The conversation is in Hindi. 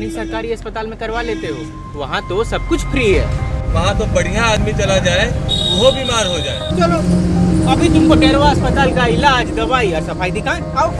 काहे सरकारी अस्पताल में करवा लेते हो वहाँ तो सब कुछ फ्री है। वहाँ तो बढ़िया आदमी चला जाए वो बीमार हो जाए। चलो अभी तुमको टेरवा अस्पताल का इलाज दवाई और सफ़ाई दिखाए आओ।